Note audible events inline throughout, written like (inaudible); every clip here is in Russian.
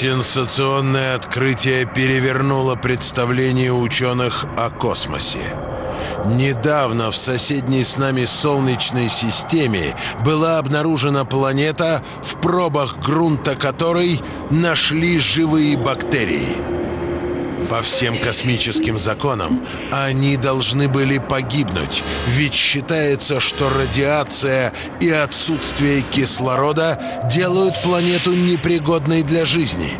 Сенсационное открытие перевернуло представление ученых о космосе. Недавно в соседней с нами Солнечной системе была обнаружена планета, в пробах грунта которой нашли живые бактерии. По всем космическим законам они должны были погибнуть, ведь считается, что радиация и отсутствие кислорода делают планету непригодной для жизни.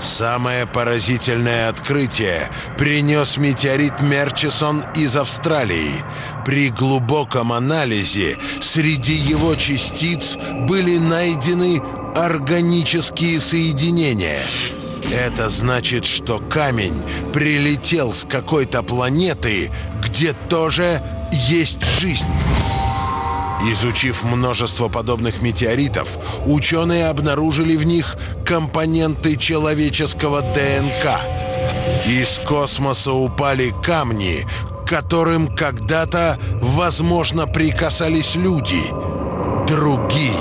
Самое поразительное открытие принес метеорит Мерчисон из Австралии. При глубоком анализе среди его частиц были найдены органические соединения – это значит, что камень прилетел с какой-то планеты, где тоже есть жизнь. Изучив множество подобных метеоритов, ученые обнаружили в них компоненты человеческого ДНК. Из космоса упали камни, к которым когда-то, возможно, прикасались люди. Другие.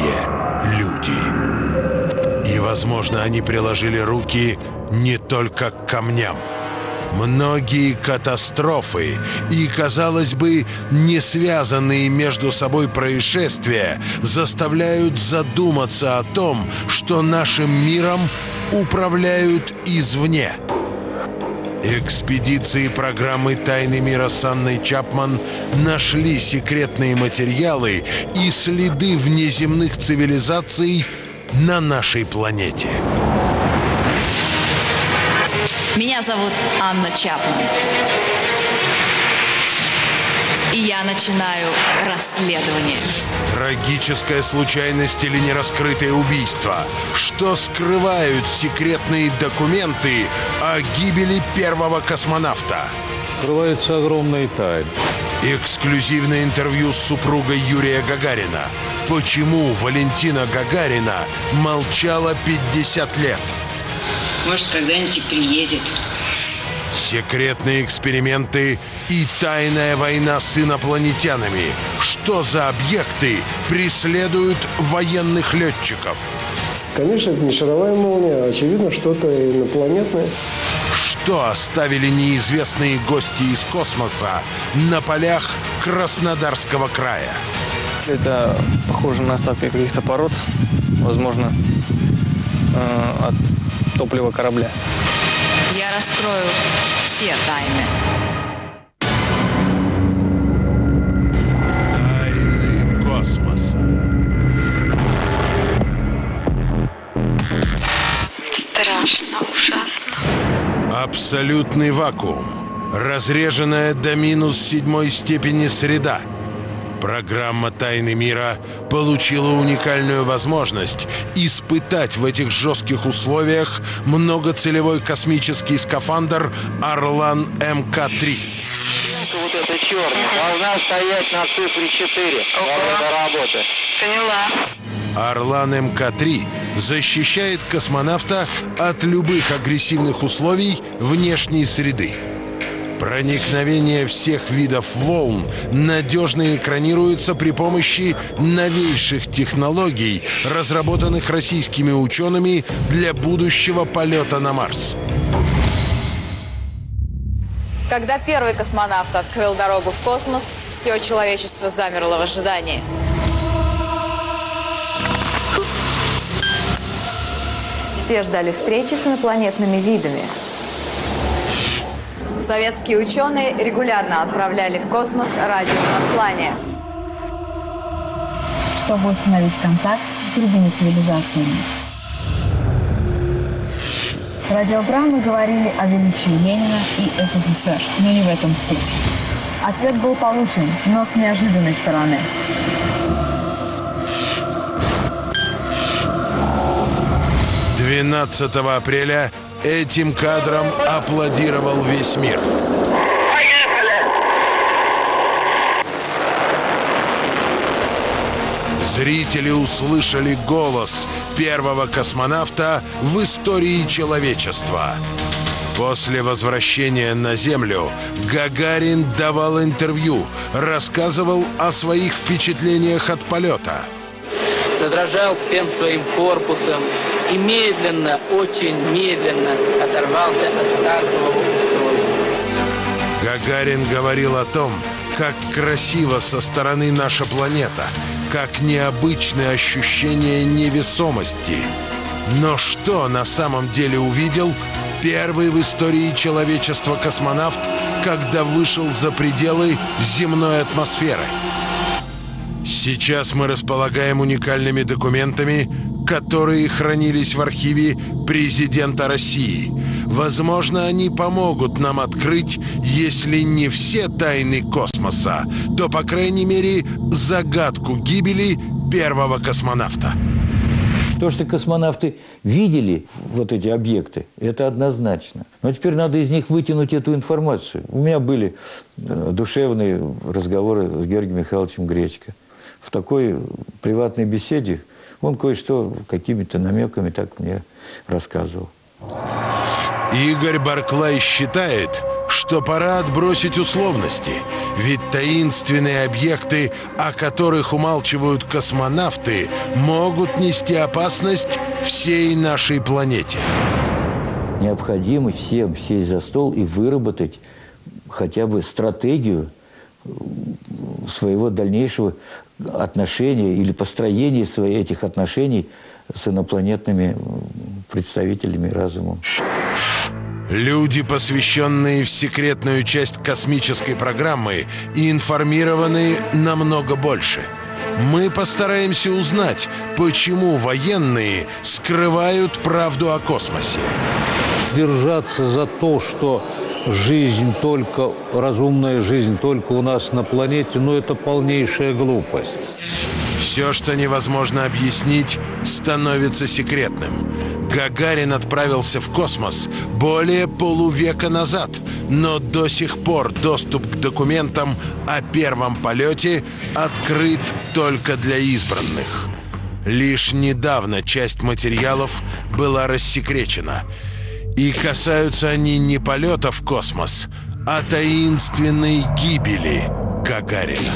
Возможно, они приложили руки не только к камням. Многие катастрофы и, казалось бы, не связанные между собой происшествия заставляют задуматься о том, что нашим миром управляют извне. Экспедиции программы «Тайны мира» с Чапман нашли секретные материалы и следы внеземных цивилизаций – на нашей планете. Меня зовут Анна Чапман. И я начинаю расследование. Трагическая случайность или нераскрытое убийство? Что скрывают секретные документы о гибели первого космонавта? Скрываются огромные тайны. Эксклюзивное интервью с супругой Юрия Гагарина. Почему Валентина Гагарина молчала 50 лет? Может, когда-нибудь и приедет. Секретные эксперименты и тайная война с инопланетянами. Что за объекты преследуют военных летчиков? Конечно, это не шаровая молния, а очевидно, что-то инопланетное. Что оставили неизвестные гости из космоса на полях Краснодарского края? Это похоже на остатки каких-то пород, возможно, э, от топлива корабля. Я раскрою все тайны. Тайны Абсолютный вакуум. Разреженная до минус седьмой степени среда – Программа «Тайны мира» получила уникальную возможность испытать в этих жестких условиях многоцелевой космический скафандр «Орлан МК-3». Вот это черный. Должна стоять на цифре 4 во работы. Поняла. «Орлан МК-3» защищает космонавта от любых агрессивных условий внешней среды. Проникновение всех видов волн надежно экранируется при помощи новейших технологий, разработанных российскими учеными для будущего полета на Марс. Когда первый космонавт открыл дорогу в космос, все человечество замерло в ожидании. Все ждали встречи с инопланетными видами – Советские ученые регулярно отправляли в космос радиопослания. Чтобы установить контакт с другими цивилизациями. Радиограммы говорили о величии Ленина и СССР, но не в этом суть. Ответ был получен, но с неожиданной стороны. 12 апреля Этим кадром аплодировал весь мир. Зрители услышали голос первого космонавта в истории человечества. После возвращения на Землю Гагарин давал интервью, рассказывал о своих впечатлениях от полета. Задрожал всем своим корпусом, и медленно, очень медленно оторвался от стартового устройства. Гагарин говорил о том, как красиво со стороны наша планета, как необычное ощущение невесомости. Но что на самом деле увидел первый в истории человечества космонавт, когда вышел за пределы земной атмосферы? Сейчас мы располагаем уникальными документами, которые хранились в архиве президента России. Возможно, они помогут нам открыть, если не все тайны космоса, то, по крайней мере, загадку гибели первого космонавта. То, что космонавты видели вот эти объекты, это однозначно. Но теперь надо из них вытянуть эту информацию. У меня были э, душевные разговоры с Георгием Михайловичем Гречко. В такой приватной беседе он кое-что какими-то намеками так мне рассказывал. Игорь Барклай считает, что пора отбросить условности, ведь таинственные объекты, о которых умалчивают космонавты, могут нести опасность всей нашей планете. Необходимо всем сесть за стол и выработать хотя бы стратегию своего дальнейшего отношения или построения своих этих отношений с инопланетными представителями разума. Люди, посвященные в секретную часть космической программы, информированы намного больше. Мы постараемся узнать, почему военные скрывают правду о космосе. Держаться за то, что жизнь только, разумная жизнь только у нас на планете, ну это полнейшая глупость. Все, что невозможно объяснить, становится секретным. Гагарин отправился в космос более полувека назад, но до сих пор доступ к документам о первом полете открыт только для избранных. Лишь недавно часть материалов была рассекречена – и касаются они не полета в космос, а таинственной гибели Гагарина.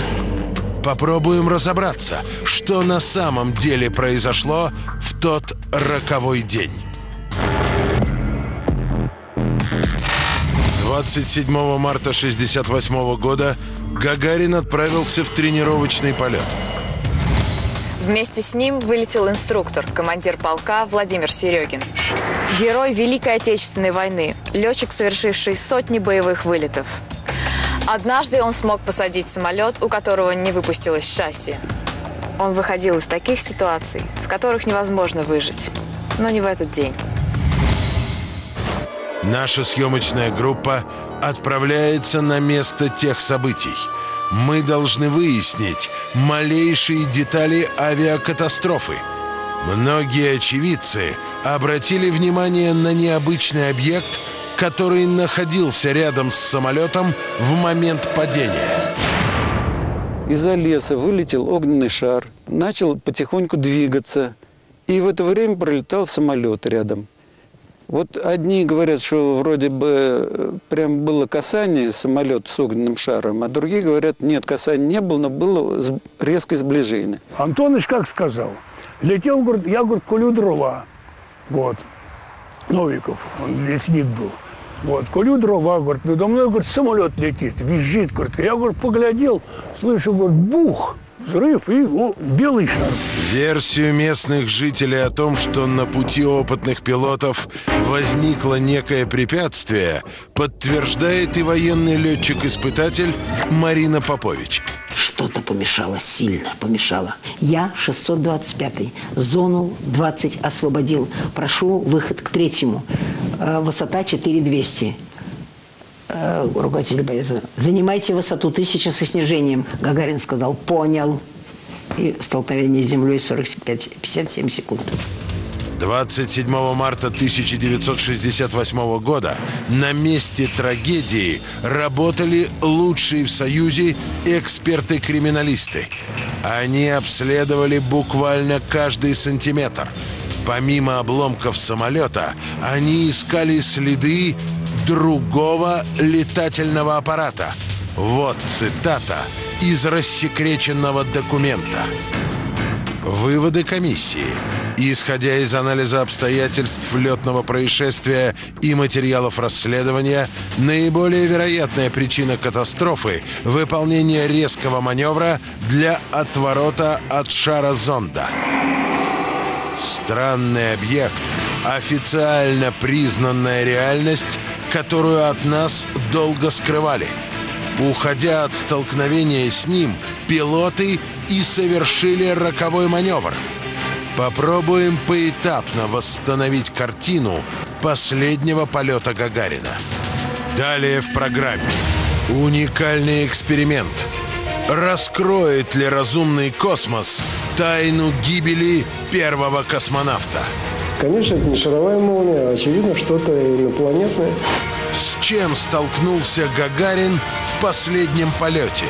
Попробуем разобраться, что на самом деле произошло в тот роковой день. 27 марта 1968 года Гагарин отправился в тренировочный полет. Вместе с ним вылетел инструктор, командир полка Владимир Серегин. Герой Великой Отечественной войны, летчик, совершивший сотни боевых вылетов. Однажды он смог посадить самолет, у которого не выпустилось шасси. Он выходил из таких ситуаций, в которых невозможно выжить. Но не в этот день. Наша съемочная группа отправляется на место тех событий – мы должны выяснить малейшие детали авиакатастрофы. Многие очевидцы обратили внимание на необычный объект, который находился рядом с самолетом в момент падения. Из-за леса вылетел огненный шар, начал потихоньку двигаться, и в это время пролетал самолет рядом. Вот одни говорят, что вроде бы э, прям было касание самолета с огненным шаром, а другие говорят, нет, касания не было, но было резкое сближение. Антоныч как сказал, летел, говорит, я, говорит, кулю дрова, вот, Новиков, он лесник был. Вот, кулю дрова, говорит, надо мной, говорит, самолет летит, визжит, говорит. Я, говорит, поглядел, слышу, говорит, бух, взрыв и о, белый шар. Версию местных жителей о том, что на пути опытных пилотов возникло некое препятствие, подтверждает и военный летчик-испытатель Марина Попович. Что-то помешало, сильно помешало. Я 625-й, зону 20 освободил. Прошу выход к третьему. Э, высота 4200 э, руководитель бояза, занимайте высоту 1000 со снижением. Гагарин сказал, понял. И столкновение с землей 45-57 секунд. 27 марта 1968 года на месте трагедии работали лучшие в Союзе эксперты-криминалисты. Они обследовали буквально каждый сантиметр. Помимо обломков самолета, они искали следы другого летательного аппарата. Вот цитата из рассекреченного документа. Выводы комиссии. Исходя из анализа обстоятельств летного происшествия и материалов расследования, наиболее вероятная причина катастрофы – выполнение резкого маневра для отворота от шара зонда. Странный объект, официально признанная реальность, которую от нас долго скрывали. Уходя от столкновения с ним, пилоты и совершили роковой маневр – Попробуем поэтапно восстановить картину последнего полета Гагарина. Далее в программе. Уникальный эксперимент. Раскроет ли разумный космос тайну гибели первого космонавта? Конечно, это не шаровая молния, а очевидно, что-то инопланетное. С чем столкнулся Гагарин в последнем полете?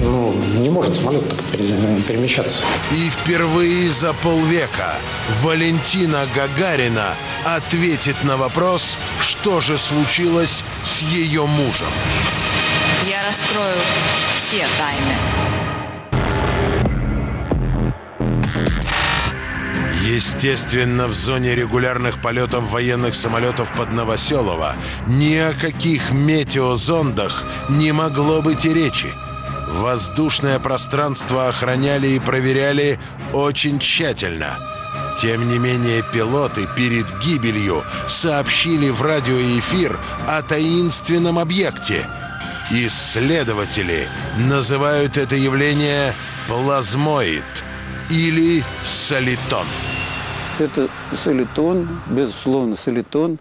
Ну, не может самолет так перемещаться. И впервые за полвека Валентина Гагарина ответит на вопрос, что же случилось с ее мужем. Я раскрою все тайны. Естественно, в зоне регулярных полетов военных самолетов под Новоселово ни о каких метеозондах не могло быть и речи. Воздушное пространство охраняли и проверяли очень тщательно. Тем не менее, пилоты перед гибелью сообщили в радиоэфир о таинственном объекте. Исследователи называют это явление плазмоид или солитон. Это солитон, безусловно, солитон,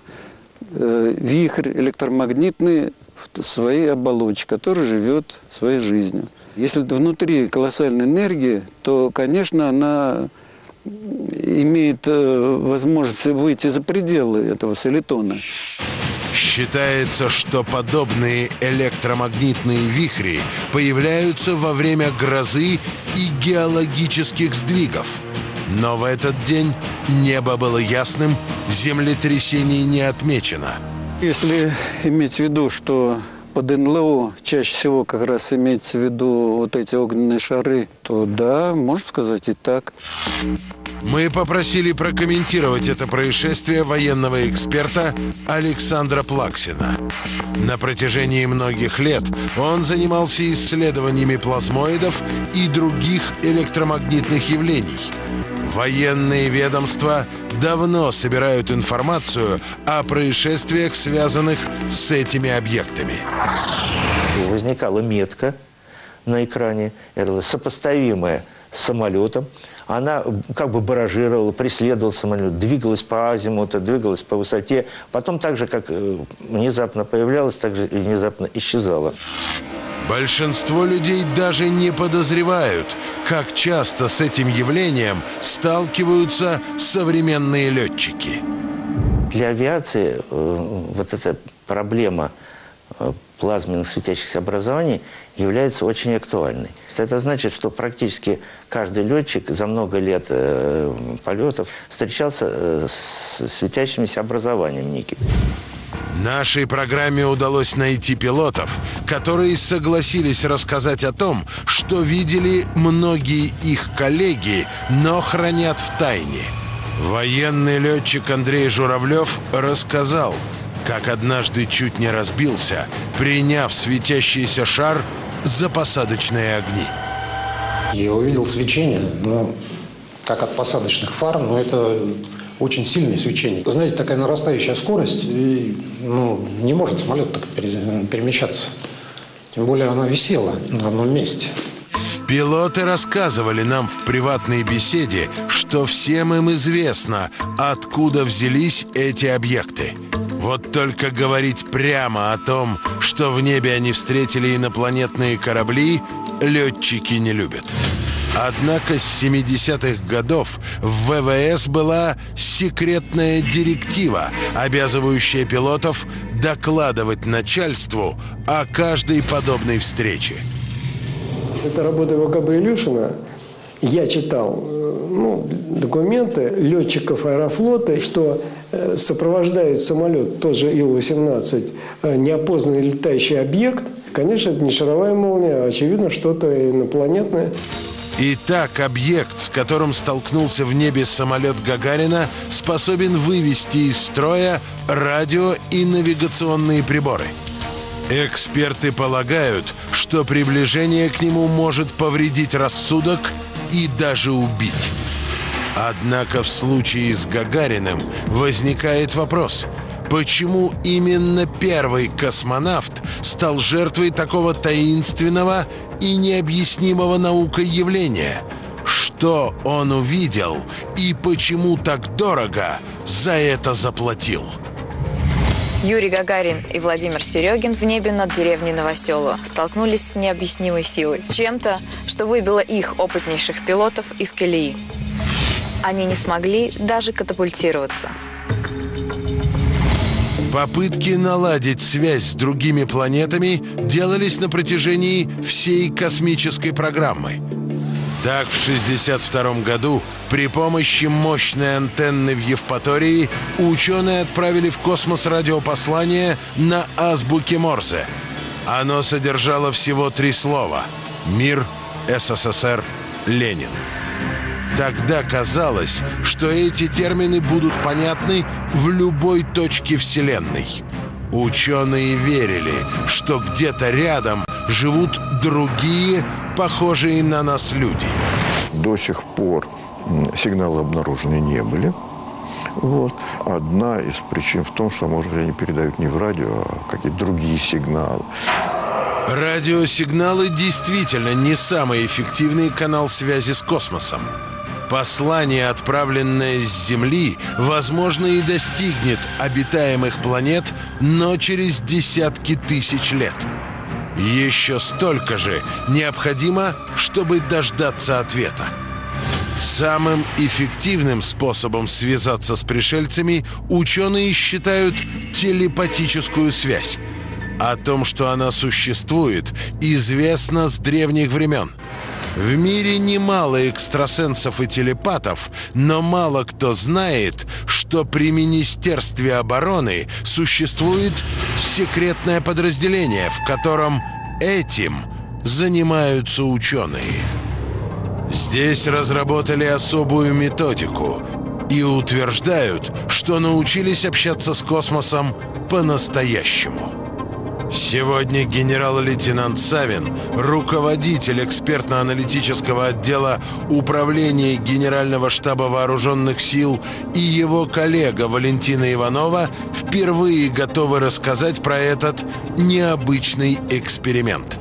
э, вихрь электромагнитный в своей оболочке, который живет своей жизнью. Если внутри колоссальная энергия, то, конечно, она имеет э, возможность выйти за пределы этого солитона. Считается, что подобные электромагнитные вихри появляются во время грозы и геологических сдвигов. Но в этот день небо было ясным, землетрясений не отмечено. Если иметь в виду, что под НЛО чаще всего как раз имеется в виду вот эти огненные шары, то да, можно сказать и так. Мы попросили прокомментировать это происшествие военного эксперта Александра Плаксина. На протяжении многих лет он занимался исследованиями плазмоидов и других электромагнитных явлений. Военные ведомства давно собирают информацию о происшествиях, связанных с этими объектами. Возникала метка на экране, сопоставимая с самолетом. Она как бы баражировала, преследовала самолет, двигалась по азимуту, двигалась по высоте. Потом так же, как э, внезапно появлялась, так же и внезапно исчезала. Большинство людей даже не подозревают, как часто с этим явлением сталкиваются современные летчики. Для авиации э, вот эта проблема э, плазменных светящихся образований является очень актуальной. Это значит, что практически каждый летчик за много лет э, полетов встречался э, с светящимися образованием неким. Нашей программе удалось найти пилотов, которые согласились рассказать о том, что видели многие их коллеги, но хранят в тайне. Военный летчик Андрей Журавлев рассказал, как однажды чуть не разбился, приняв светящийся шар за посадочные огни. Я увидел свечение, но как от посадочных фар, но это очень сильное свечение. Знаете, такая нарастающая скорость, и ну, не может самолет так перемещаться. Тем более она висела на одном месте. Пилоты рассказывали нам в приватной беседе, что всем им известно, откуда взялись эти объекты. Вот только говорить прямо о том, что в небе они встретили инопланетные корабли, летчики не любят. Однако с 70-х годов в ВВС была секретная директива, обязывающая пилотов докладывать начальству о каждой подобной встрече. Это работа ВКБ Илюшина. Я читал э, ну, документы летчиков аэрофлота, что э, сопровождает самолет, тот же Ил-18, э, неопознанный летающий объект. Конечно, это не шаровая молния, а очевидно что-то инопланетное. Итак, объект, с которым столкнулся в небе самолет Гагарина, способен вывести из строя радио и навигационные приборы. Эксперты полагают, что приближение к нему может повредить рассудок и даже убить. Однако в случае с Гагариным возникает вопрос, почему именно первый космонавт стал жертвой такого таинственного и необъяснимого наукой явления? Что он увидел и почему так дорого за это заплатил? Юрий Гагарин и Владимир Серегин в небе над деревней Новоселово столкнулись с необъяснимой силой, с чем-то, что выбило их опытнейших пилотов из колеи. Они не смогли даже катапультироваться. Попытки наладить связь с другими планетами делались на протяжении всей космической программы. Так, в 1962 году при помощи мощной антенны в Евпатории ученые отправили в космос радиопослание на азбуке Морзе. Оно содержало всего три слова «Мир», «СССР», «Ленин». Тогда казалось, что эти термины будут понятны в любой точке Вселенной. Ученые верили, что где-то рядом живут другие, похожие на нас люди. До сих пор сигналы обнаружены не были. Вот. Одна из причин в том, что, может быть, они передают не в радио, а какие-то другие сигналы. Радиосигналы действительно не самый эффективный канал связи с космосом. Послание, отправленное с Земли, возможно, и достигнет обитаемых планет, но через десятки тысяч лет. Еще столько же необходимо, чтобы дождаться ответа. Самым эффективным способом связаться с пришельцами ученые считают телепатическую связь. О том, что она существует, известно с древних времен – в мире немало экстрасенсов и телепатов, но мало кто знает, что при Министерстве обороны существует секретное подразделение, в котором этим занимаются ученые. Здесь разработали особую методику и утверждают, что научились общаться с космосом по-настоящему. Сегодня генерал-лейтенант Савин, руководитель экспертно-аналитического отдела Управления Генерального штаба Вооруженных сил и его коллега Валентина Иванова впервые готовы рассказать про этот необычный эксперимент.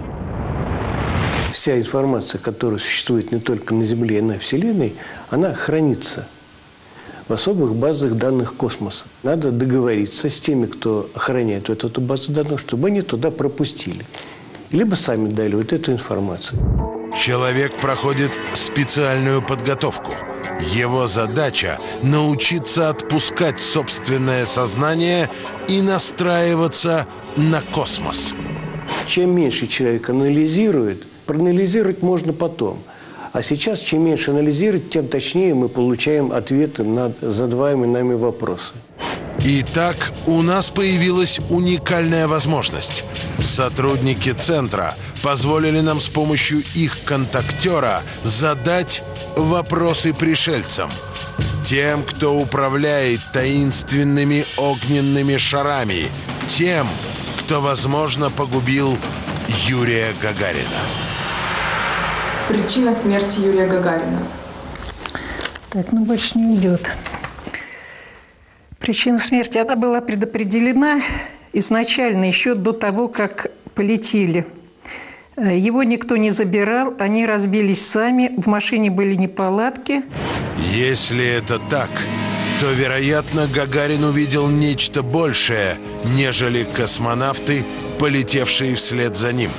Вся информация, которая существует не только на Земле, но и на Вселенной, она хранится в особых базах данных космоса. Надо договориться с теми, кто охраняет вот эту базу данных, чтобы они туда пропустили. Либо сами дали вот эту информацию. Человек проходит специальную подготовку. Его задача – научиться отпускать собственное сознание и настраиваться на космос. Чем меньше человек анализирует, проанализировать можно потом – а сейчас, чем меньше анализировать, тем точнее мы получаем ответы на задаваемые нами вопросы. Итак, у нас появилась уникальная возможность. Сотрудники центра позволили нам с помощью их контактера задать вопросы пришельцам. Тем, кто управляет таинственными огненными шарами. Тем, кто, возможно, погубил Юрия Гагарина. Причина смерти Юрия Гагарина. Так, ну больше не идет. Причина смерти, она была предопределена изначально, еще до того, как полетели. Его никто не забирал, они разбились сами, в машине были неполадки. Если это так, то, вероятно, Гагарин увидел нечто большее, нежели космонавты, полетевшие вслед за ним.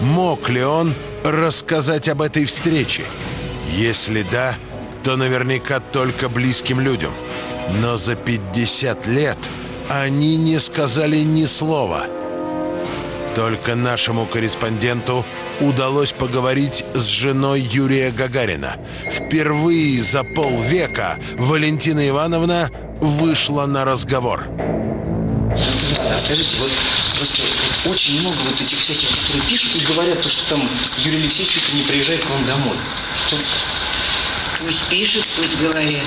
Мог ли он рассказать об этой встрече? Если да, то наверняка только близким людям. Но за 50 лет они не сказали ни слова. Только нашему корреспонденту удалось поговорить с женой Юрия Гагарина. Впервые за полвека Валентина Ивановна вышла на разговор. А скажите, вот просто очень много вот этих всяких, которые пишут и говорят, то, что там Юрий Алексеевич чуть ли не приезжает к вам домой. Леночку. Пусть пишет, пусть говорит.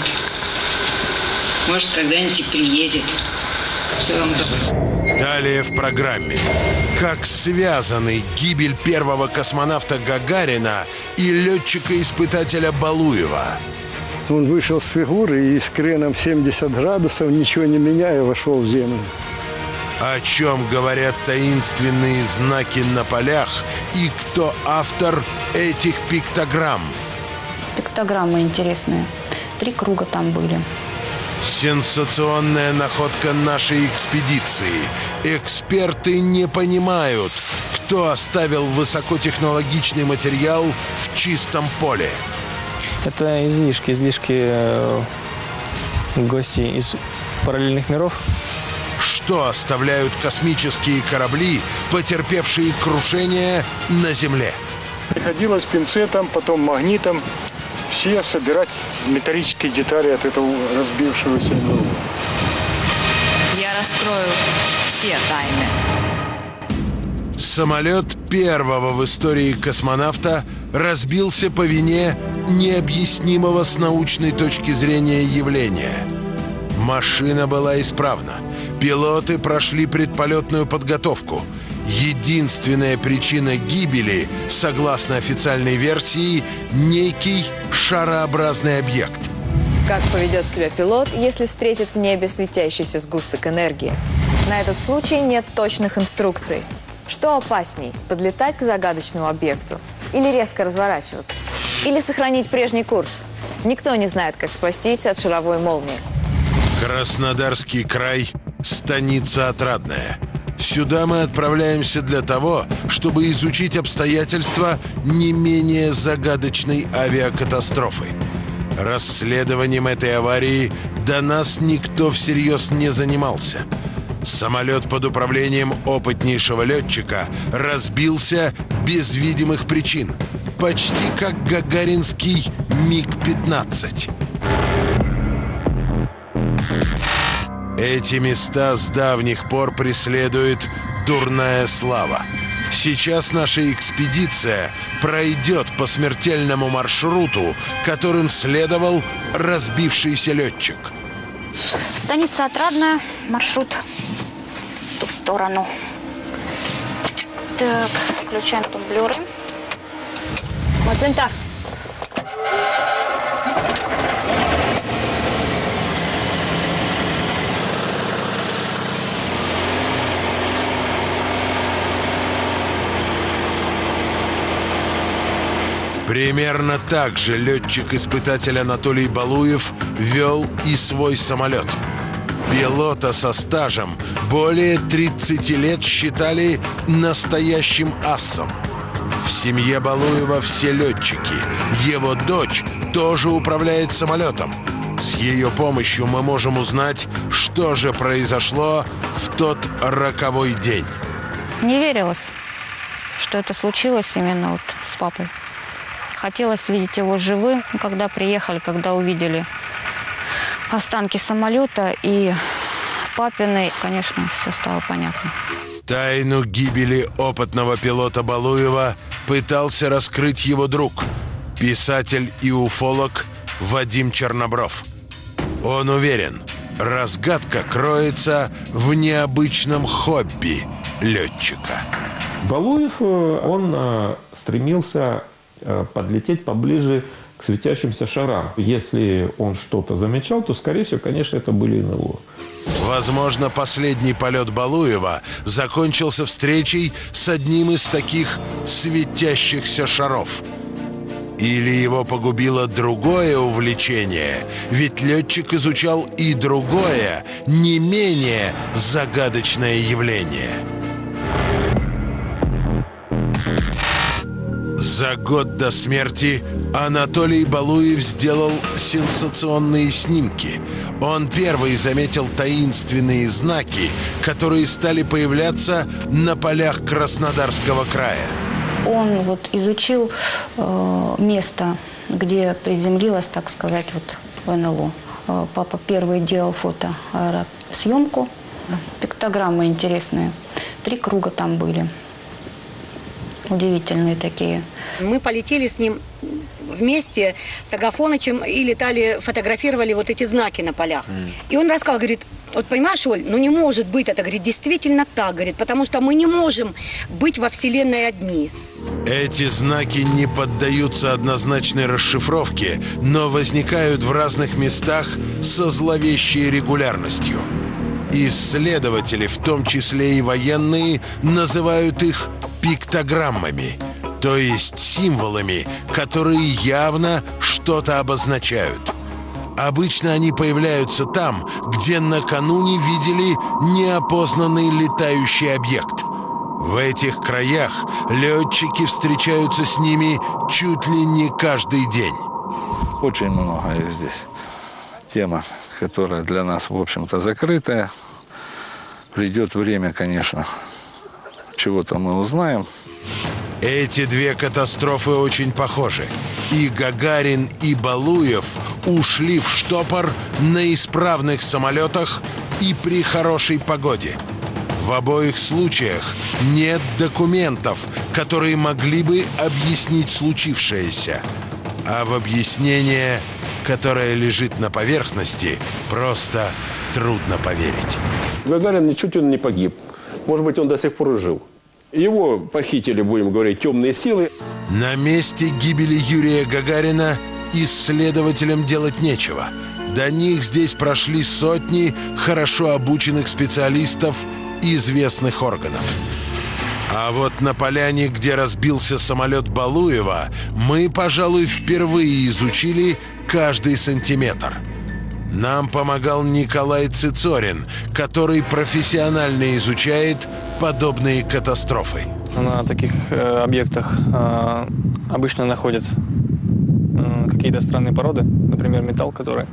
Может, когда-нибудь и приедет. Всего вам доброго. Далее в программе. Как связаны гибель первого космонавта Гагарина и летчика-испытателя Балуева? Он вышел с фигуры и с креном 70 градусов, ничего не меняя, вошел в землю. О чем говорят таинственные знаки на полях и кто автор этих пиктограмм? Пиктограммы интересные. Три круга там были. Сенсационная находка нашей экспедиции. Эксперты не понимают, кто оставил высокотехнологичный материал в чистом поле. Это излишки, излишки э, гостей из параллельных миров. Что оставляют космические корабли, потерпевшие крушение на Земле? Приходилось пинцетом, потом магнитом все собирать металлические детали от этого разбившегося НЛО. Я раскрою все тайны. Самолет первого в истории космонавта разбился по вине необъяснимого с научной точки зрения явления. Машина была исправна. Пилоты прошли предполетную подготовку. Единственная причина гибели, согласно официальной версии, некий шарообразный объект. Как поведет себя пилот, если встретит в небе светящийся сгусток энергии? На этот случай нет точных инструкций. Что опасней – подлетать к загадочному объекту или резко разворачиваться? Или сохранить прежний курс? Никто не знает, как спастись от шаровой молнии. Краснодарский край – станица Отрадная. Сюда мы отправляемся для того, чтобы изучить обстоятельства не менее загадочной авиакатастрофы. Расследованием этой аварии до нас никто всерьез не занимался. Самолет под управлением опытнейшего летчика разбился без видимых причин. Почти как гагаринский МиГ-15. Эти места с давних пор преследует дурная слава. Сейчас наша экспедиция пройдет по смертельному маршруту, которым следовал разбившийся летчик. Станица Отрадная, маршрут в ту сторону. Так, включаем тумблеры. Вот винта. Примерно так же летчик-испытатель Анатолий Балуев вел и свой самолет. Пилота со стажем более 30 лет считали настоящим асом. В семье Балуева все летчики. Его дочь тоже управляет самолетом. С ее помощью мы можем узнать, что же произошло в тот роковой день. Не верилось, что это случилось именно вот с папой. Хотелось видеть его живым, когда приехали, когда увидели останки самолета и папины, конечно, все стало понятно. Тайну гибели опытного пилота Балуева пытался раскрыть его друг, писатель и уфолог Вадим Чернобров. Он уверен, разгадка кроется в необычном хобби летчика. Балуев, э, он э, стремился подлететь поближе к светящимся шарам. Если он что-то замечал, то, скорее всего, конечно, это были НЛО. Возможно, последний полет Балуева закончился встречей с одним из таких светящихся шаров. Или его погубило другое увлечение, ведь летчик изучал и другое, не менее загадочное явление. За год до смерти Анатолий Балуев сделал сенсационные снимки. Он первый заметил таинственные знаки, которые стали появляться на полях Краснодарского края. Он вот изучил э, место, где приземлилась, так сказать, вот НЛО. Э, папа первый делал фото съемку, пиктограммы интересные. Три круга там были удивительные такие. Мы полетели с ним вместе с Агафонычем и летали, фотографировали вот эти знаки на полях. И он рассказал, говорит, вот понимаешь, Оль, ну не может быть это, говорит, действительно так, говорит, потому что мы не можем быть во Вселенной одни. Эти знаки не поддаются однозначной расшифровке, но возникают в разных местах со зловещей регулярностью. Исследователи, в том числе и военные, называют их пиктограммами, то есть символами, которые явно что-то обозначают. Обычно они появляются там, где накануне видели неопознанный летающий объект. В этих краях летчики встречаются с ними чуть ли не каждый день. Очень многое здесь. Тема, которая для нас, в общем-то, закрытая. Придет время, конечно, чего-то мы узнаем. Эти две катастрофы очень похожи. И Гагарин, и Балуев ушли в штопор на исправных самолетах и при хорошей погоде. В обоих случаях нет документов, которые могли бы объяснить случившееся. А в объяснение, которое лежит на поверхности, просто трудно поверить. Гагарин ничуть он не погиб. Может быть, он до сих пор и жил. Его похитили, будем говорить, темные силы. На месте гибели Юрия Гагарина исследователям делать нечего. До них здесь прошли сотни хорошо обученных специалистов известных органов. А вот на поляне, где разбился самолет Балуева, мы, пожалуй, впервые изучили каждый сантиметр. Нам помогал Николай Цицорин, который профессионально изучает подобные катастрофы. На таких э, объектах э, обычно находят э, какие-то странные породы, например, металл, который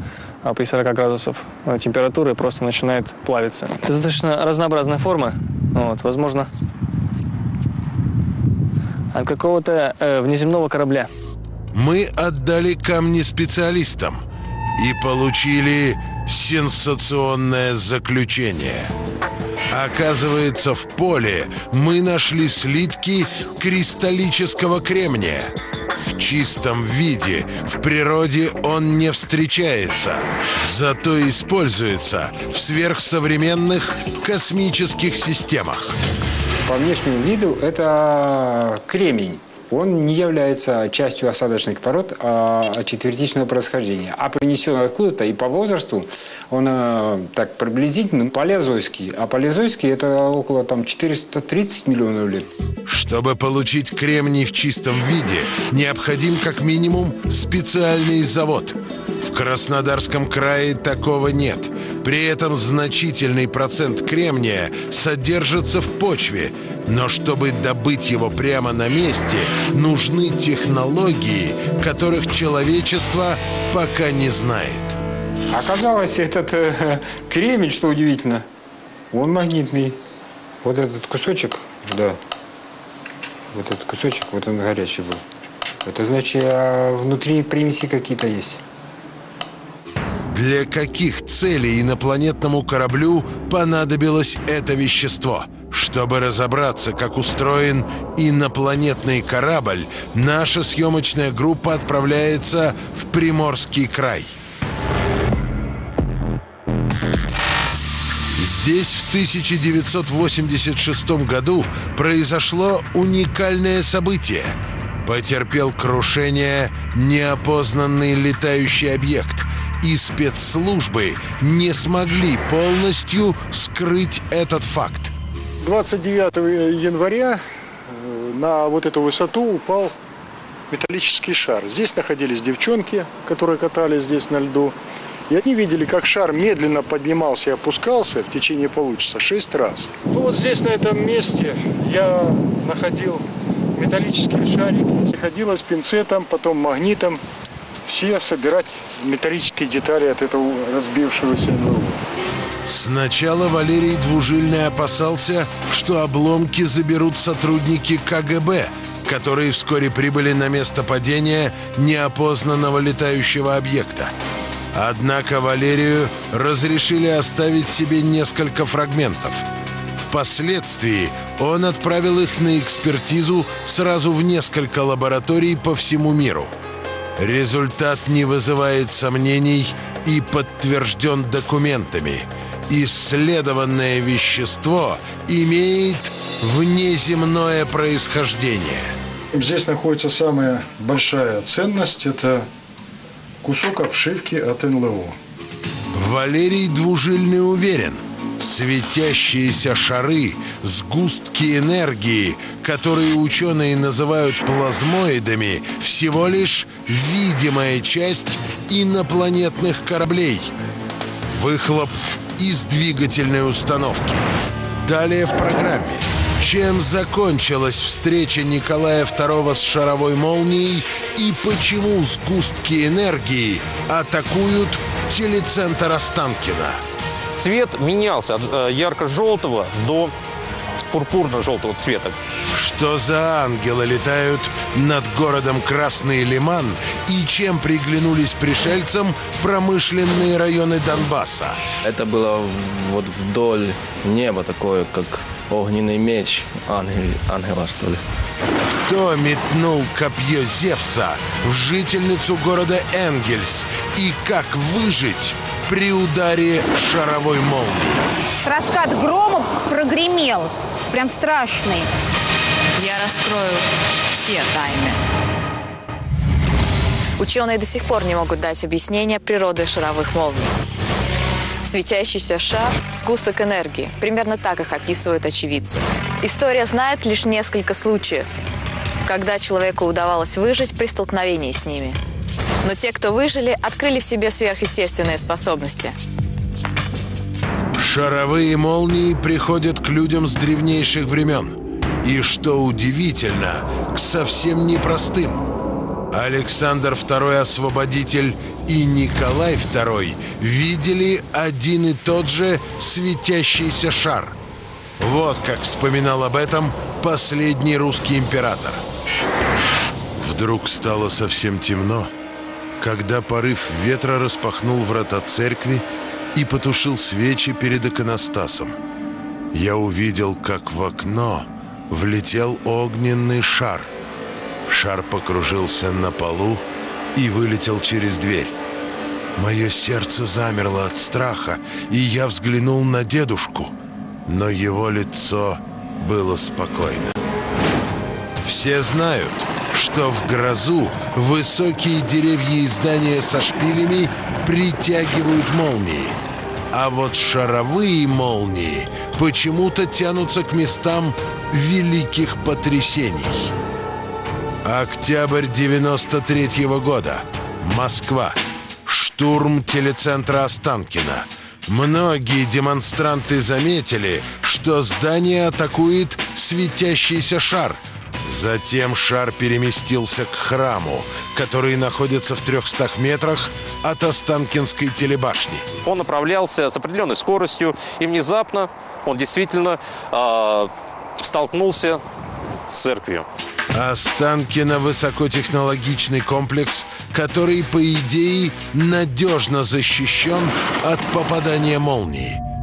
при 40 градусов температуры просто начинает плавиться. Это достаточно разнообразная форма. Вот, возможно, от какого-то э, внеземного корабля. Мы отдали камни специалистам и получили сенсационное заключение. Оказывается, в поле мы нашли слитки кристаллического кремния. В чистом виде в природе он не встречается, зато используется в сверхсовременных космических системах. По внешнему виду это кремень. Он не является частью осадочных пород а четвертичного происхождения, а принесен откуда-то и по возрасту он э, так приблизительно палеозойский, а палеозойский это около там 430 миллионов лет. Чтобы получить кремний в чистом виде, необходим как минимум специальный завод. В Краснодарском крае такого нет. При этом значительный процент кремния содержится в почве. Но чтобы добыть его прямо на месте, нужны технологии, которых человечество пока не знает. Оказалось, этот э, кремень, что удивительно, он магнитный. Вот этот кусочек, да, вот этот кусочек, вот он горячий был. Это значит, а внутри примеси какие-то есть. Для каких целей инопланетному кораблю понадобилось это вещество? Чтобы разобраться, как устроен инопланетный корабль, наша съемочная группа отправляется в Приморский край. Здесь в 1986 году произошло уникальное событие. Потерпел крушение неопознанный летающий объект, и спецслужбы не смогли полностью скрыть этот факт. 29 января э, на вот эту высоту упал металлический шар. Здесь находились девчонки, которые катались здесь на льду. И они видели, как шар медленно поднимался и опускался в течение получаса шесть раз. Ну вот здесь, на этом месте, я находил металлические шарики. Приходилось пинцетом, потом магнитом все собирать металлические детали от этого разбившегося НЛО. Сначала Валерий Двужильный опасался, что обломки заберут сотрудники КГБ, которые вскоре прибыли на место падения неопознанного летающего объекта. Однако Валерию разрешили оставить себе несколько фрагментов. Впоследствии он отправил их на экспертизу сразу в несколько лабораторий по всему миру. Результат не вызывает сомнений и подтвержден документами. Исследованное вещество имеет внеземное происхождение. Здесь находится самая большая ценность – это кусок обшивки от НЛО. Валерий Двужильный уверен, светящиеся шары, сгустки энергии, которые ученые называют плазмоидами, всего лишь видимая часть инопланетных кораблей. Выхлоп из двигательной установки. Далее в программе. Чем закончилась встреча Николая II с шаровой молнией и почему сгустки энергии атакуют телецентр Останкина? Цвет менялся от э, ярко-желтого до пурпурно-желтого цвета. Что за ангелы летают над городом Красный Лиман и чем приглянулись пришельцам промышленные районы Донбасса? Это было вот вдоль неба такое, как огненный меч ангел, ангела, что ли. Кто метнул копье Зевса в жительницу города Энгельс и как выжить при ударе шаровой молнии? Раскат грома прогремел. Прям страшный. Я раскрою все тайны. Ученые до сих пор не могут дать объяснение природы шаровых молний. Светящийся шар – сгусток энергии. Примерно так их описывают очевидцы. История знает лишь несколько случаев, когда человеку удавалось выжить при столкновении с ними. Но те, кто выжили, открыли в себе сверхъестественные способности. Шаровые молнии приходят к людям с древнейших времен. И, что удивительно, к совсем непростым. Александр II Освободитель и Николай II видели один и тот же светящийся шар. Вот как вспоминал об этом последний русский император. Вдруг стало совсем темно, когда порыв ветра распахнул врата церкви и потушил свечи перед иконостасом. Я увидел, как в окно влетел огненный шар. Шар покружился на полу и вылетел через дверь. Мое сердце замерло от страха, и я взглянул на дедушку, но его лицо было спокойно. Все знают, что в грозу высокие деревья и здания со шпилями притягивают молнии, а вот шаровые молнии почему-то тянутся к местам великих потрясений. Октябрь 93 -го года. Москва. Штурм телецентра Останкина. Многие демонстранты заметили, что здание атакует светящийся шар. Затем шар переместился к храму, который находится в 300 метрах от Останкинской телебашни. Он направлялся с определенной скоростью, и внезапно он действительно э, столкнулся с церковью. Останкино высокотехнологичный комплекс, который, по идее, надежно защищен от попадания молнии.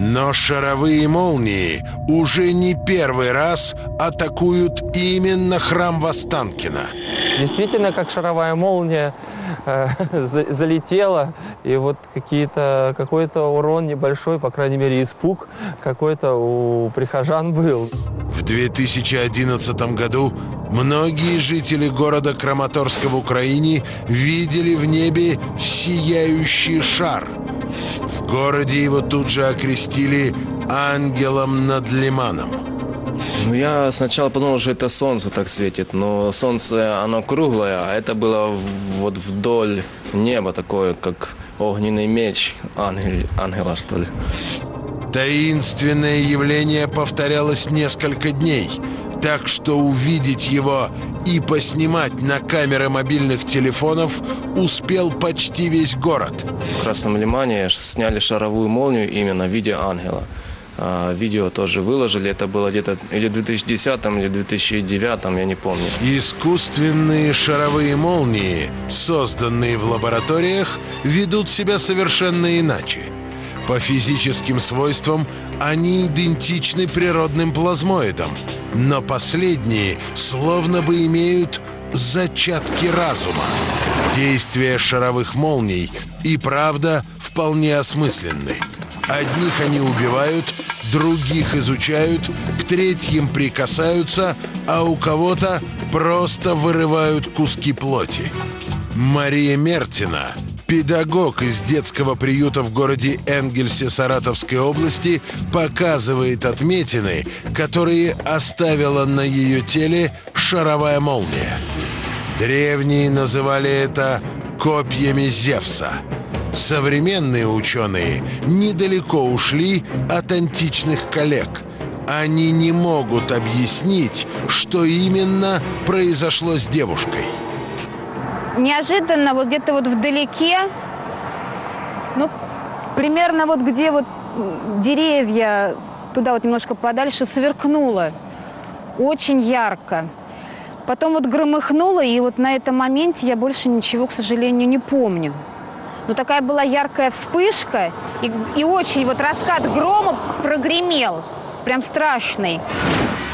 Но шаровые молнии уже не первый раз атакуют именно храм Востанкина. Действительно, как шаровая молния э, (laughs) залетела, и вот какие-то, какой-то урон небольшой, по крайней мере, испуг какой-то у прихожан был. В 2011 году многие жители города Краматорска в Украине видели в небе сияющий шар. В городе его тут же окрестили «ангелом над лиманом». Ну, я сначала подумал, что это солнце так светит, но солнце, оно круглое, а это было вот вдоль неба такое, как огненный меч ангел, ангела, что ли. Таинственное явление повторялось несколько дней, так что увидеть его и поснимать на камеры мобильных телефонов успел почти весь город. В Красном Лимане сняли шаровую молнию именно в виде ангела. А, видео тоже выложили, это было где-то или в 2010 или 2009, я не помню. Искусственные шаровые молнии, созданные в лабораториях, ведут себя совершенно иначе. По физическим свойствам они идентичны природным плазмоидам, но последние словно бы имеют зачатки разума. Действия шаровых молний и правда вполне осмысленны. Одних они убивают, других изучают, к третьим прикасаются, а у кого-то просто вырывают куски плоти. Мария Мертина, педагог из детского приюта в городе Энгельсе Саратовской области, показывает отметины, которые оставила на ее теле шаровая молния. Древние называли это копьями Зевса. Современные ученые недалеко ушли от античных коллег. Они не могут объяснить, что именно произошло с девушкой. Неожиданно вот где-то вот вдалеке, ну, примерно вот где вот деревья, туда вот немножко подальше, сверкнуло. Очень ярко. Потом вот громыхнуло, и вот на этом моменте я больше ничего, к сожалению, не помню. Но такая была яркая вспышка, и, и очень вот раскат грома прогремел. Прям страшный.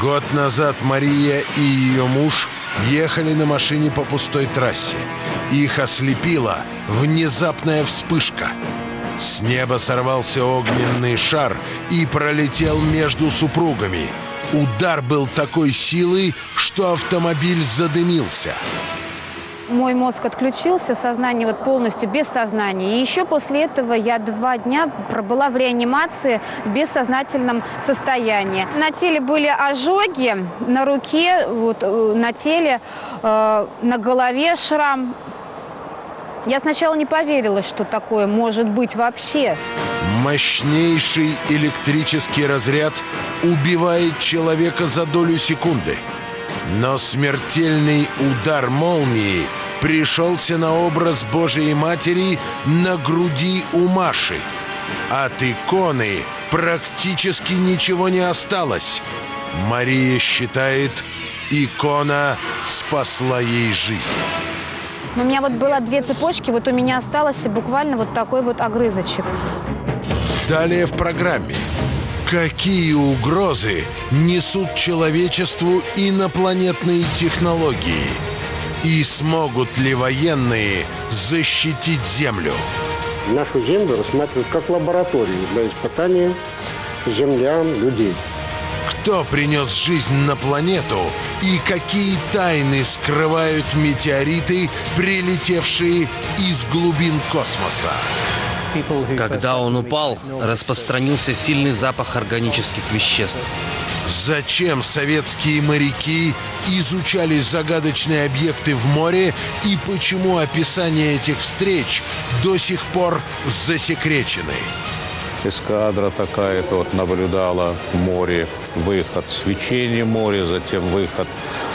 Год назад Мария и ее муж ехали на машине по пустой трассе. Их ослепила внезапная вспышка. С неба сорвался огненный шар и пролетел между супругами. Удар был такой силы, что автомобиль задымился. Мой мозг отключился, сознание вот полностью без сознания. И еще после этого я два дня пробыла в реанимации в бессознательном состоянии. На теле были ожоги, на руке, вот, э, на теле, э, на голове шрам. Я сначала не поверила, что такое может быть вообще. Мощнейший электрический разряд убивает человека за долю секунды. Но смертельный удар молнии пришелся на образ Божией Матери на груди у Маши. От иконы практически ничего не осталось. Мария считает, икона спасла ей жизнь. У меня вот было две цепочки, вот у меня осталось буквально вот такой вот огрызочек. Далее в программе. Какие угрозы несут человечеству инопланетные технологии? И смогут ли военные защитить Землю? Нашу Землю рассматривают как лабораторию для испытания землян, людей. Кто принес жизнь на планету и какие тайны скрывают метеориты, прилетевшие из глубин космоса? Когда он упал, распространился сильный запах органических веществ. Зачем советские моряки изучали загадочные объекты в море и почему описание этих встреч до сих пор засекречены? Эскадра такая-то вот наблюдала в море выход свечения моря, затем выход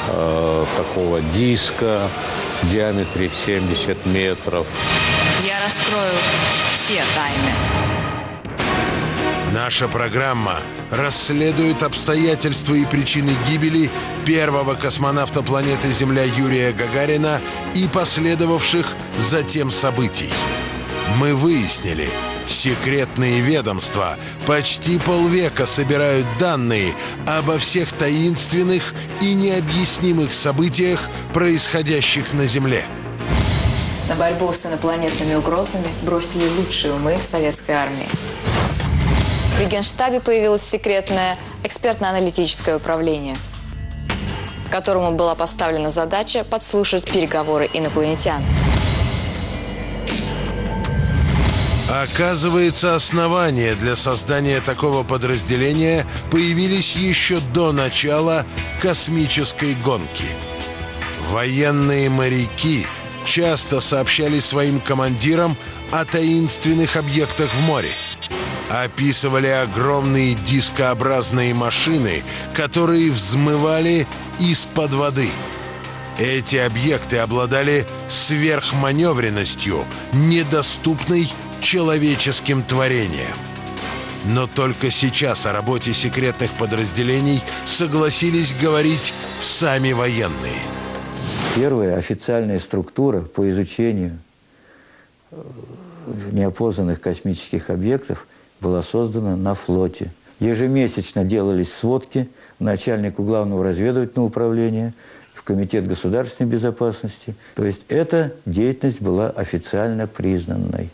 э, такого диска в диаметре 70 метров. Я раскрою все тайны. Наша программа расследует обстоятельства и причины гибели первого космонавта планеты Земля Юрия Гагарина и последовавших затем событий. Мы выяснили, секретные ведомства почти полвека собирают данные обо всех таинственных и необъяснимых событиях, происходящих на Земле. На борьбу с инопланетными угрозами бросили лучшие умы советской армии. При Генштабе появилось секретное экспертно-аналитическое управление, которому была поставлена задача подслушать переговоры инопланетян. Оказывается, основания для создания такого подразделения появились еще до начала космической гонки. Военные моряки часто сообщали своим командирам о таинственных объектах в море. Описывали огромные дискообразные машины, которые взмывали из-под воды. Эти объекты обладали сверхманевренностью, недоступной человеческим творением. Но только сейчас о работе секретных подразделений согласились говорить сами военные. Первая официальная структура по изучению э, неопознанных космических объектов была создана на флоте. Ежемесячно делались сводки начальнику главного разведывательного управления, в Комитет государственной безопасности. То есть эта деятельность была официально признанной.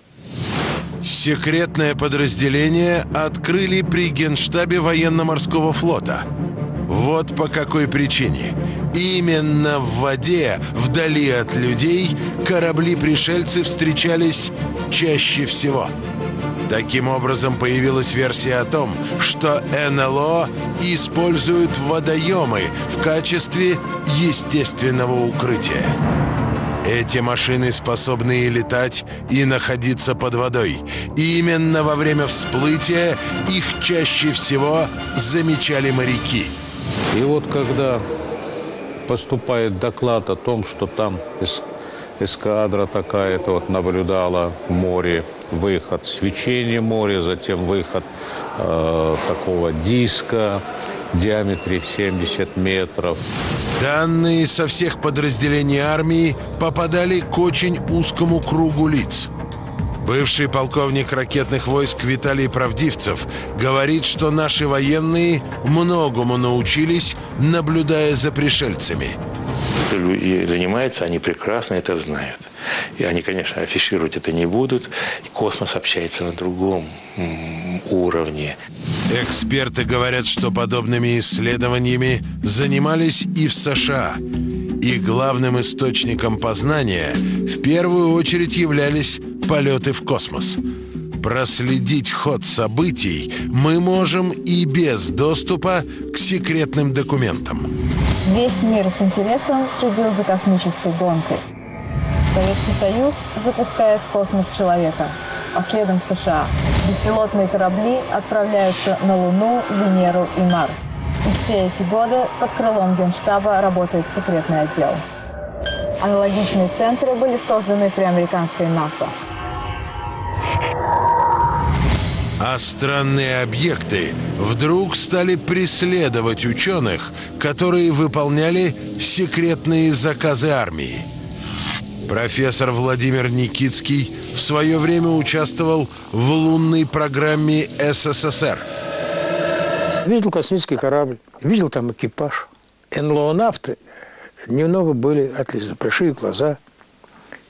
Секретное подразделение открыли при Генштабе военно-морского флота. Вот по какой причине. Именно в воде, вдали от людей, корабли-пришельцы встречались чаще всего. Таким образом, появилась версия о том, что НЛО используют водоемы в качестве естественного укрытия. Эти машины способны и летать, и находиться под водой. И именно во время всплытия их чаще всего замечали моряки. И вот когда поступает доклад о том, что там эскадра такая-то вот наблюдала море, выход свечения моря, затем выход э, такого диска в диаметре 70 метров. Данные со всех подразделений армии попадали к очень узкому кругу лиц. Бывший полковник ракетных войск Виталий Правдивцев говорит, что наши военные многому научились, наблюдая за пришельцами. Люди занимаются, они прекрасно это знают. И они, конечно, афишировать это не будут. Космос общается на другом уровне. Эксперты говорят, что подобными исследованиями занимались и в США. И главным источником познания в первую очередь являлись полеты в космос. Проследить ход событий мы можем и без доступа к секретным документам. Весь мир с интересом следил за космической гонкой. Советский Союз запускает в космос человека, а следом США. Беспилотные корабли отправляются на Луну, Венеру и Марс. И все эти годы под крылом Генштаба работает секретный отдел. Аналогичные центры были созданы при американской НАСА. Странные объекты вдруг стали преследовать ученых, которые выполняли секретные заказы армии. Профессор Владимир Никитский в свое время участвовал в лунной программе СССР. Видел космический корабль, видел там экипаж. НЛО-нафты немного были отлично. Большие глаза,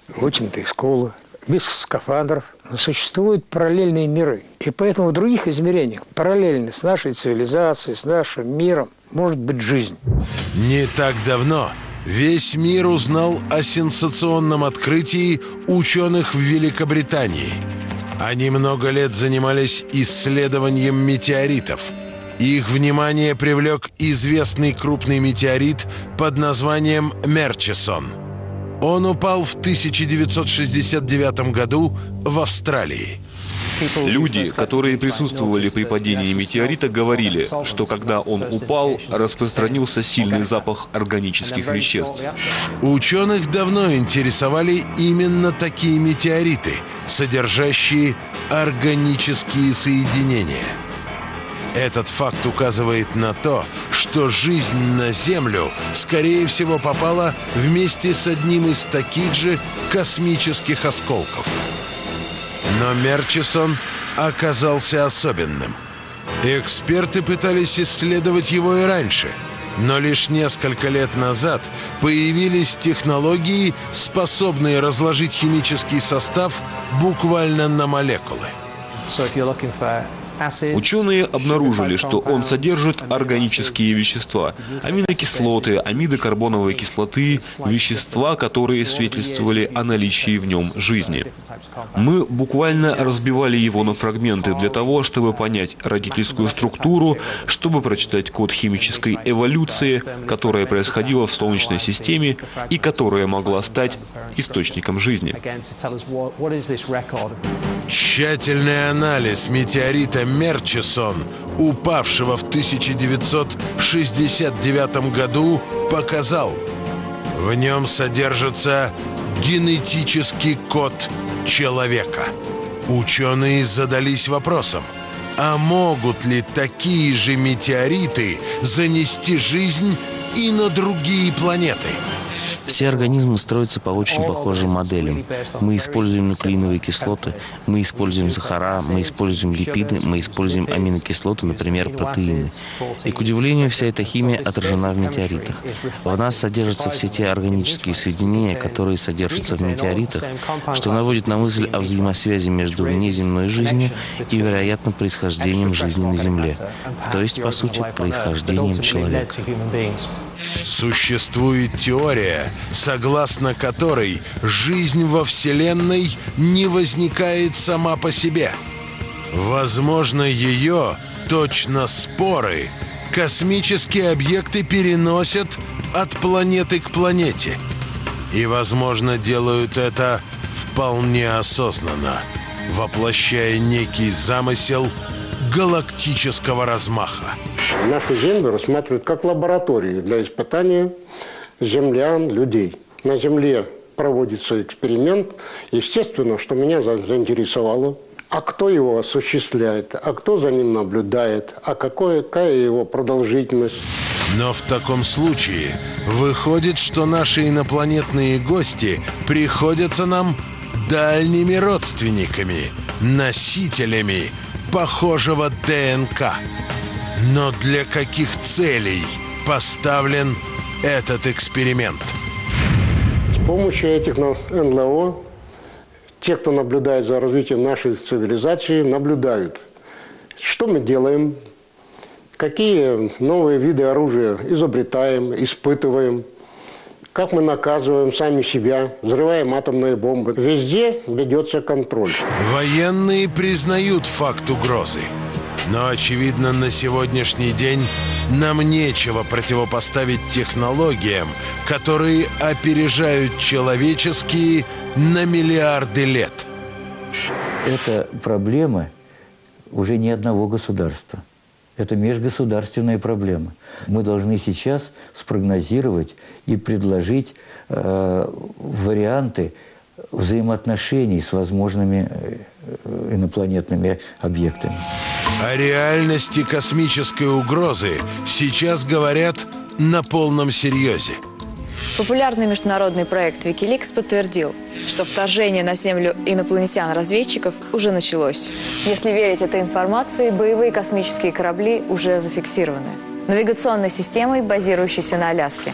вытянутые скулы, без скафандров. Но существуют параллельные миры. И поэтому в других измерениях, параллельно с нашей цивилизацией, с нашим миром, может быть жизнь. Не так давно весь мир узнал о сенсационном открытии ученых в Великобритании. Они много лет занимались исследованием метеоритов. Их внимание привлек известный крупный метеорит под названием Мерчисон – он упал в 1969 году в Австралии. Люди, которые присутствовали при падении метеорита, говорили, что когда он упал, распространился сильный запах органических веществ. Ученых давно интересовали именно такие метеориты, содержащие органические соединения – этот факт указывает на то, что жизнь на Землю, скорее всего, попала вместе с одним из таких же космических осколков. Но Мерчисон оказался особенным. Эксперты пытались исследовать его и раньше, но лишь несколько лет назад появились технологии, способные разложить химический состав буквально на молекулы. Ученые обнаружили, что он содержит органические вещества, аминокислоты, амиды карбоновой кислоты, вещества, которые свидетельствовали о наличии в нем жизни. Мы буквально разбивали его на фрагменты для того, чтобы понять родительскую структуру, чтобы прочитать код химической эволюции, которая происходила в Солнечной системе и которая могла стать источником жизни. Тщательный анализ метеорита Мерчисон, упавшего в 1969 году, показал, в нем содержится генетический код человека. Ученые задались вопросом, а могут ли такие же метеориты занести жизнь и на другие планеты? Все организмы строятся по очень похожим моделям. Мы используем нуклеиновые кислоты, мы используем сахара, мы используем липиды, мы используем аминокислоты, например, протеины. И, к удивлению, вся эта химия отражена в метеоритах. В нас содержатся все те органические соединения, которые содержатся в метеоритах, что наводит на мысль о взаимосвязи между внеземной жизнью и, вероятно, происхождением жизни на Земле. То есть, по сути, происхождением человека. Существует теория, согласно которой жизнь во Вселенной не возникает сама по себе. Возможно, ее, точно споры, космические объекты переносят от планеты к планете. И, возможно, делают это вполне осознанно, воплощая некий замысел галактического размаха. Нашу Землю рассматривают как лабораторию для испытания землян, людей. На Земле проводится эксперимент. Естественно, что меня заинтересовало, а кто его осуществляет, а кто за ним наблюдает, а какое, какая его продолжительность. Но в таком случае выходит, что наши инопланетные гости приходятся нам дальними родственниками, носителями похожего ДНК. Но для каких целей поставлен этот эксперимент? С помощью этих НЛО те, кто наблюдает за развитием нашей цивилизации, наблюдают, что мы делаем, какие новые виды оружия изобретаем, испытываем, как мы наказываем сами себя, взрываем атомные бомбы. Везде ведется контроль. Военные признают факт угрозы. Но, очевидно, на сегодняшний день нам нечего противопоставить технологиям, которые опережают человеческие на миллиарды лет. Это проблема уже не одного государства. Это межгосударственная проблема. Мы должны сейчас спрогнозировать и предложить э, варианты взаимоотношений с возможными э, инопланетными объектами. О реальности космической угрозы сейчас говорят на полном серьезе. Популярный международный проект Wikileaks подтвердил, что вторжение на Землю инопланетян-разведчиков уже началось. Если верить этой информации, боевые космические корабли уже зафиксированы. Навигационной системой, базирующейся на Аляске.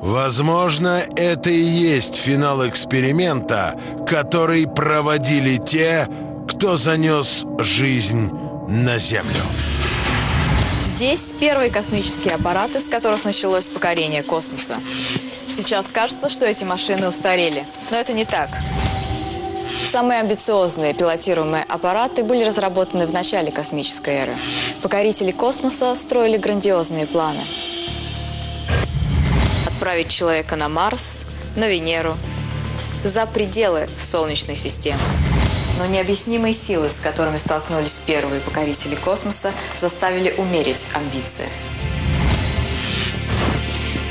Возможно, это и есть финал эксперимента, который проводили те, кто занес жизнь на Землю. Здесь первые космические аппараты, с которых началось покорение космоса. Сейчас кажется, что эти машины устарели, но это не так. Самые амбициозные пилотируемые аппараты были разработаны в начале космической эры. Покорители космоса строили грандиозные планы – отправить человека на Марс, на Венеру, за пределы Солнечной системы. Но необъяснимые силы, с которыми столкнулись первые покорители космоса, заставили умерить амбиции.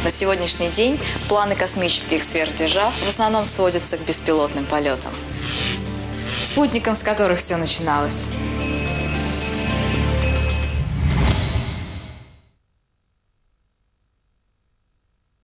На сегодняшний день планы космических сверхдержав в основном сводятся к беспилотным полетам. Спутникам, с которых все начиналось –